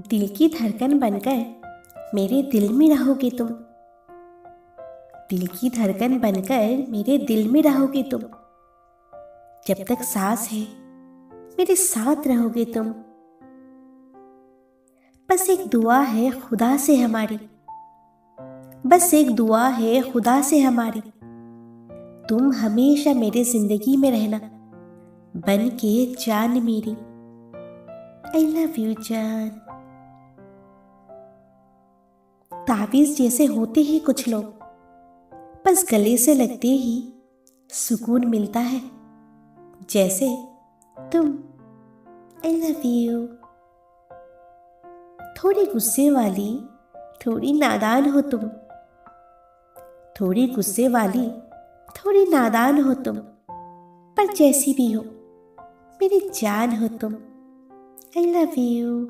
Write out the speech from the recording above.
दिल की धड़कन बनकर, मेरे दिल में रहोगे तुम। दिल की धड़कन बनकर, मेरे दिल में रहोगे तुम। जब तक सांस है, मेरे साथ रहोगे तुम। बस एक दुआ है खुदा से हमारी। बस एक दुआ है खुदा से हमारी। तुम हमेशा मेरे ज़िंदगी में रहना बन के जान मेरी। आई लव यू जान। ताबीज जैसे होते हैं कुछ लोग। बस गले से लगते ही सुकून मिलता है। जैसे, तुम आई लव यू थोड़ी गुस्से वाली, थोड़ी नादान हो तुम। थोड़ी गुस्से वाली, थोड़ी नादान हो तुम। पर जैसी भी हो, मेरी जान हो तुम। I love you